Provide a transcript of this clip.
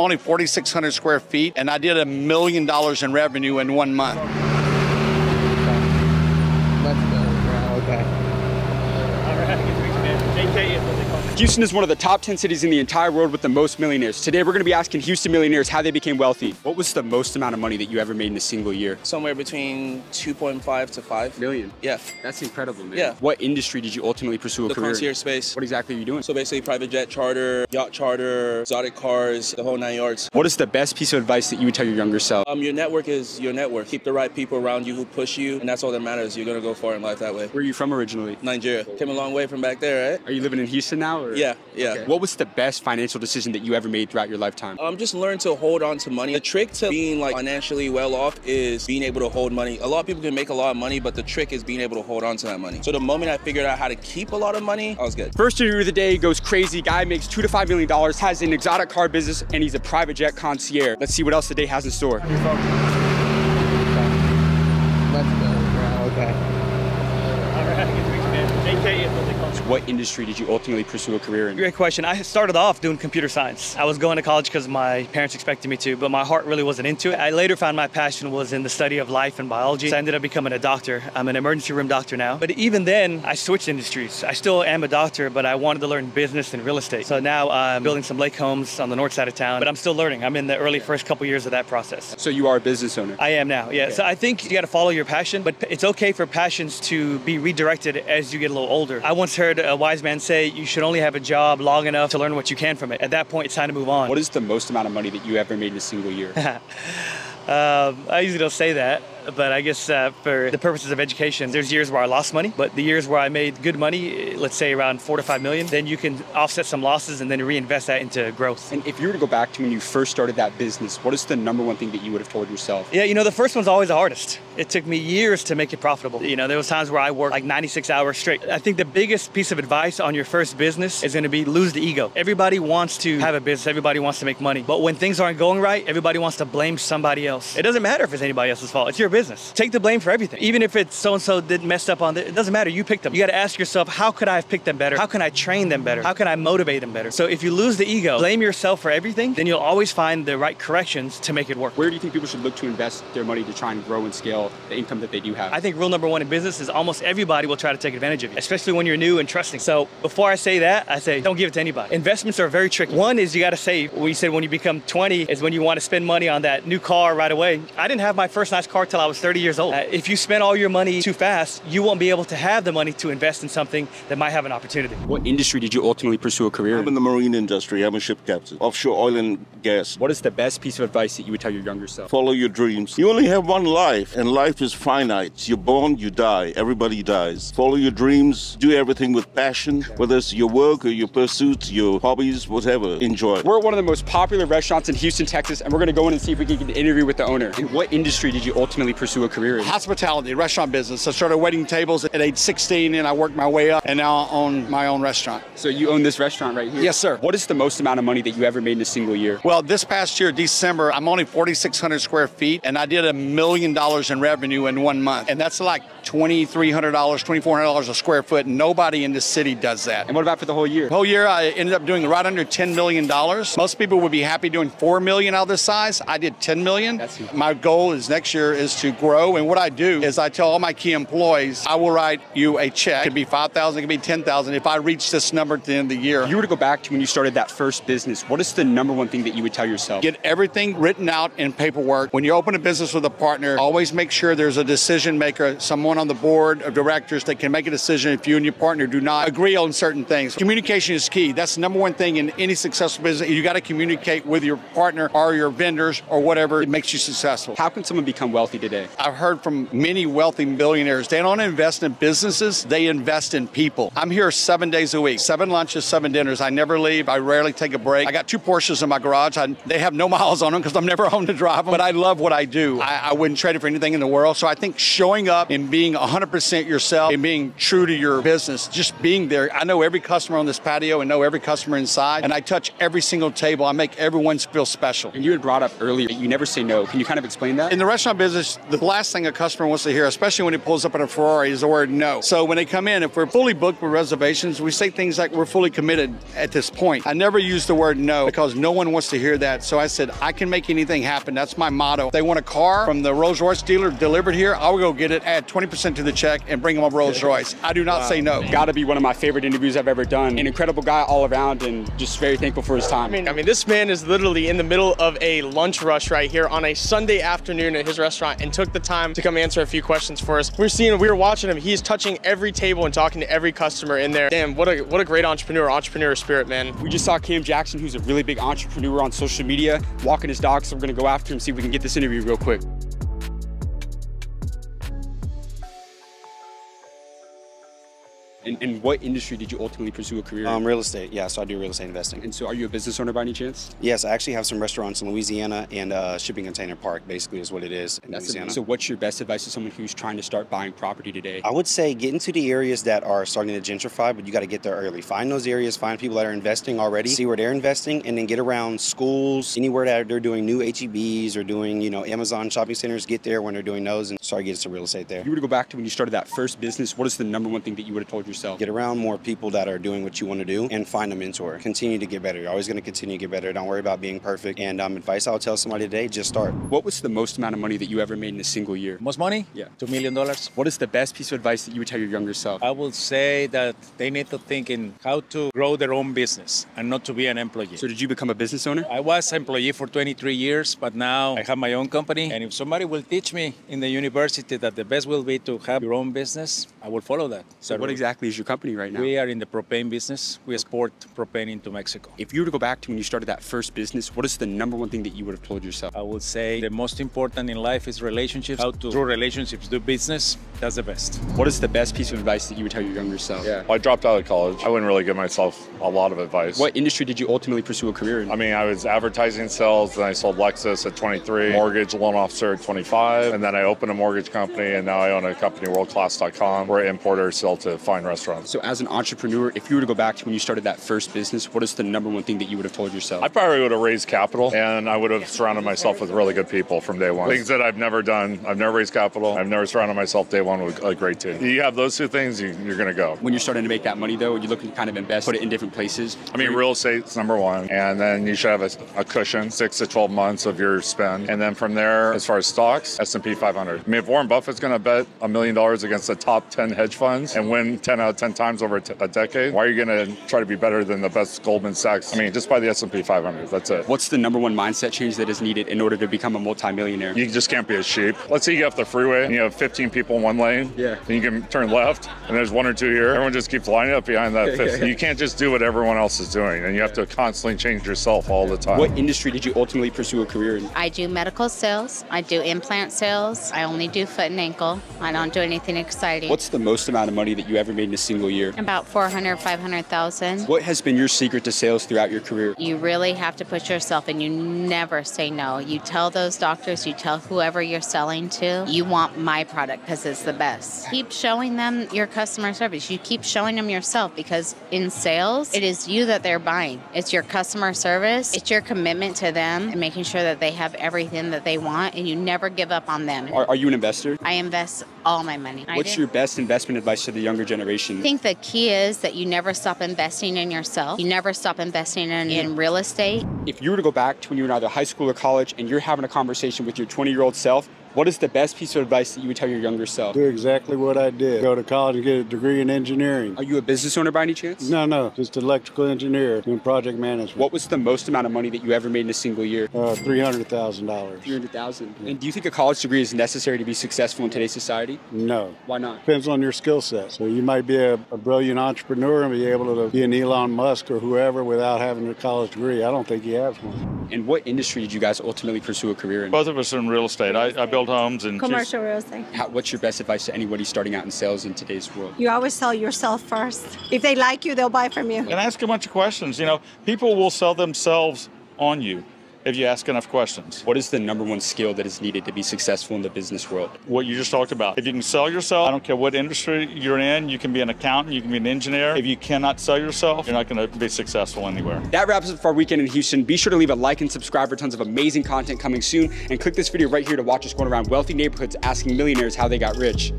I'm only 4,600 square feet, and I did a million dollars in revenue in one month. Let's go, bro. Okay. Houston is one of the top 10 cities in the entire world with the most millionaires. Today we're going to be asking Houston millionaires how they became wealthy. What was the most amount of money that you ever made in a single year? Somewhere between 2.5 to 5 Million. Yeah, That's incredible, man. Yeah. What industry did you ultimately pursue a the career in? concierge space. What exactly are you doing? So basically, private jet charter, yacht charter, exotic cars, the whole nine yards. What is the best piece of advice that you would tell your younger self? Um, your network is your network. Keep the right people around you who push you, and that's all that matters. You're gonna go far in life that way. Where are you from originally? Nigeria came a long way from back there, right? Are you living in Houston now? Or? Yeah, yeah. Okay. What was the best financial decision that you ever made throughout your lifetime? Um, just learn to hold on to money. The trick to being like financially well off is being able to hold money. A lot of people can make a lot of money, but the trick is being able to hold on to that money. So the moment I figured out how to keep a lot of money, I was good. First interview of the day goes crazy. Guy makes two to five million dollars, has an exotic car business, and he's a private jet concierge. Let's see what else the day has in store. Let's go, bro. Okay. What industry did you ultimately pursue a career in? Great question. I started off doing computer science. I was going to college because my parents expected me to, but my heart really wasn't into it. I later found my passion was in the study of life and biology. So I ended up becoming a doctor. I'm an emergency room doctor now. But even then, I switched industries. I still am a doctor, but I wanted to learn business and real estate. So now I'm building some lake homes on the north side of town, but I'm still learning. I'm in the early first couple years of that process. So you are a business owner. I am now, yeah. So I think you got to follow your passion, but it's okay for passions to be redirected as you get a little older. I once heard a wise man say you should only have a job long enough to learn what you can from it. At that point, it's time to move on. What is the most amount of money that you ever made in a single year? Um, I usually don't say that, but I guess uh, for the purposes of education, there's years where I lost money, but the years where I made good money, let's say around four to five million, then you can offset some losses and then reinvest that into growth. and if you were to go back to when you first started that business, what is the number one thing that you would have told yourself? Yeah, you know, the first one's always the hardest. It took me years to make it profitable. You know, there was times where I worked like 96 hours straight. I think the biggest piece of advice on your first business is going to be lose the ego. Everybody wants to have a business, everybody wants to make money. But when things aren't going right, everybody wants to blame somebody else. It doesn't matter if it's anybody else's fault. It's your business. Take the blame for everything. Even if it's so and so did messed up on it, it doesn't matter. You picked them. You got to ask yourself, how could I have picked them better? How can I train them better? How can I motivate them better? So if you lose the ego, blame yourself for everything, then you'll always find the right corrections to make it work. Where do you think people should look to invest their money to try and grow and scale the income that they do have? I think rule number one in business is almost everybody will try to take advantage of you, especially when you're new and trusting. So before I say that, I say don't give it to anybody. Investments are very tricky. One is you got to save. We said when you become 20 is when you want to spend money on that new car right away. I didn't have my first nice car till I was 30 years old. Uh, if you spend all your money too fast, you won't be able to have the money to invest in something that might have an opportunity. what industry did you ultimately pursue a career in? I'm in in? the marine industry. I'm a ship captain, offshore oil and gas. What is the best piece of advice that you would tell your younger self? Follow your dreams. You only have one life, and life is finite. You're born, you die. Everybody dies. Follow your dreams. Do everything with passion, whether it's your work or your pursuits, your hobbies, whatever. Enjoy. We're at one of the most popular restaurants in Houston, Texas, and we're going to go in and see if we can get an interview with the owner. In what industry did you ultimately pursue a career in? Hospitality, restaurant business. I started waiting tables at age 16 and I worked my way up and now I own my own restaurant. So you own this restaurant right here? Yes, sir. What is the most amount of money that you ever made in a single year? Well, this past year, December, I'm only 4,600 square feet and I did a million dollars in revenue in one month. And that's like $2,300, $2,400 a square foot. Nobody in this city does that. And what about for the whole year? The whole year, I ended up doing right under $10 million. Most people would be happy doing 4 million out of this size. I did 10 million. That's- My goal is next year is to grow. And what I do is I tell all my key employees, I will write you a check. It could be 5000 it could be 10000 if I reach this number at the end of the year. If you were to go back to when you started that first business, what is the number one thing that you would tell yourself? Get everything written out in paperwork. When you open a business with a partner, always make sure there's a decision maker, someone on the board of directors that can make a decision if you and your partner do not agree on certain things. Communication is key. That's the number one thing in any successful business. You got to communicate with your partner or your vendors or whatever it makes you successful. How can someone become wealthy today? I've heard from many wealthy billionaires. They don't invest in businesses, they invest in people. I'm here seven days a week, seven lunches, seven dinners. I never leave. I rarely take a break. I got two Porsches in my garage. I, they have no miles on them because I'm never home to drive them, but I love what I do. I, I wouldn't trade it for anything in the world. So I think showing up and being 100% yourself and being true to your business, just being there. I know every customer on this patio and know every customer inside, and I touch every single table. I make everyone feel special. And you had brought up earlier, you never say no. Can you kind of explain that? In the restaurant business, The last thing a customer wants to hear, especially when he pulls up in a Ferrari, is the word no. So when they come in, if we're fully booked with reservations, we say things like we're fully committed at this point. I never use the word no because no one wants to hear that. So I said, I can make anything happen. That's my motto. If they want a car from the Rolls Royce dealer delivered here, I'll go get it, add 20% to the check, and bring them a Rolls Royce. I do not say no. Got to be one of my favorite interviews I've ever done. An incredible guy all around, and just very thankful for his time. I mean, I mean, this man is literally in the middle of a lunch rush right here on a Sunday afternoon at his restaurant and took the time to come answer a few questions for us. We're seeing, we were watching him. He's touching every table and talking to every customer in there. Damn, what a what a great entrepreneur, entrepreneur spirit, man. We just saw Cam Jackson, who's a really big entrepreneur on social media, walking his dog. So we're gonna go after him, see if we can get this interview real quick. In, in what industry did you ultimately pursue a career? in? Um, real estate, yeah. So I do real estate investing. and so, are you a business owner by any chance? Yes, I actually have some restaurants in Louisiana and uh, shipping container park. Basically, is what it is in That's Louisiana. so, what's your best advice to someone who's trying to start buying property today? I would say get into the areas that are starting to gentrify, but you got to get there early. Find those areas, find people that are investing already, see where they're investing, and then get around schools, anywhere that they're doing new HEBs or doing, you know, Amazon shopping centers. Get there when they're doing those and start getting some real estate there. If you were to go back to when you started that first business, what is the number one thing that you would have told yourself? Get around more people that are doing what you want to do and find a mentor. Continue to get better. You're always going to continue to get better. Don't worry about being perfect. And um, advice I would tell somebody today: just start. What was the most amount of money that you ever made in a single year? Most money? Yeah. Two million dollars. What is the best piece of advice that you would tell your younger self? I would say that they need to think in how to grow their own business and not to be an employee. So, did you become a business owner? I was employee for 23 years, but now I have my own company. And if somebody will teach me in the university that the best will be to have your own business, I will follow that. So, what exactly is your company right now? We are in the propane business. We export propane into Mexico. If you were to go back to when you started that first business, what is the number one thing that you would have told yourself? I would say the most important in life is relationships. How to, through relationships, do business. That's the best. What is the best piece of advice that you would tell your younger self? Yeah. I dropped out of college. I wouldn't really give myself a lot of advice. What industry did you ultimately pursue a career in? I mean, I was advertising sales, then I sold Lexus at 23, mortgage loan officer at 25, and then I opened a mortgage company, and now I own a company, worldclass.com. We're importers, sell to fine restaurants. So, as an entrepreneur, if you were to go back to when you started that first business, what is the number one thing that you would have told yourself? I probably would have raised capital, and I would have surrounded myself with really good people from day one. Things that I've never done. I've never raised capital. I've never surrounded myself day one with a great team. You have those two things, you, you're going to go. when you're starting to make that money, though, you're looking to kind of invest, put it in different places. I mean, real estate's number one, and then you should have a, a cushion, six to 12 months of your spend, and then from there, as far as stocks, S&P 500. I mean, if Warren Buffett's going to bet a million dollars against the top 10 hedge funds and win 10 out of 10 times over a, t- a decade, why are you going to try to be better than the best Goldman Sachs? I mean, just buy the S&P 500. That's it. What's the number one mindset change that is needed in order to become a multimillionaire? You just can't be a sheep. Let's say you get off the freeway and you have 15 people in one lane. Yeah. And you can turn left, and there's one or two here. Everyone just keeps lining up behind that fifth. You can't just do what everyone else is doing, and you have to constantly change yourself all the time. What industry did you ultimately pursue a career in? I do medical sales. I do implant sales. I only do foot and ankle. I don't do anything exciting. What's the most amount of money that you ever made in a single year? about 400, 500,000. What has been your secret to sales throughout your career? You really have to put yourself and you never say no. You tell those doctors, you tell whoever you're selling to, you want my product because it's the best. Keep showing them your customer service. You keep showing them yourself because in sales, it is you that they're buying. It's your customer service, it's your commitment to them and making sure that they have everything that they want and you never give up on them. Are, are you an investor? I invest all my money. What's your best investment advice to the younger generation? I think the key is that you never stop investing in yourself. You never stop investing in, in real estate. If you were to go back to when you were in either high school or college and you're having a conversation with your 20 year old self, what is the best piece of advice that you would tell your younger self? Do exactly what I did. Go to college and get a degree in engineering. Are you a business owner by any chance? No, no, just electrical engineer doing project management. What was the most amount of money that you ever made in a single year? Uh, three hundred thousand dollars. 300,000. And do you think a college degree is necessary to be successful in today's society? No. Why not? Depends on your skill set. So you might be a, a brilliant entrepreneur and be able to be an Elon Musk or whoever without having a college degree. I don't think he has one. And what industry did you guys ultimately pursue a career in? Both of us are in real estate. I, I build homes and Commercial real estate. How, what's your best advice to anybody starting out in sales in today's world? You always sell yourself first. If they like you, they'll buy from you. and ask a bunch of questions. You know, people will sell themselves on you. If you ask enough questions. What is the number one skill that is needed to be successful in the business world? What you just talked about. If you can sell yourself, I don't care what industry you're in, you can be an accountant, you can be an engineer. If you cannot sell yourself, you're not going to be successful anywhere. That wraps up our weekend in Houston. Be sure to leave a like and subscribe for tons of amazing content coming soon. And click this video right here to watch us going around wealthy neighborhoods asking millionaires how they got rich.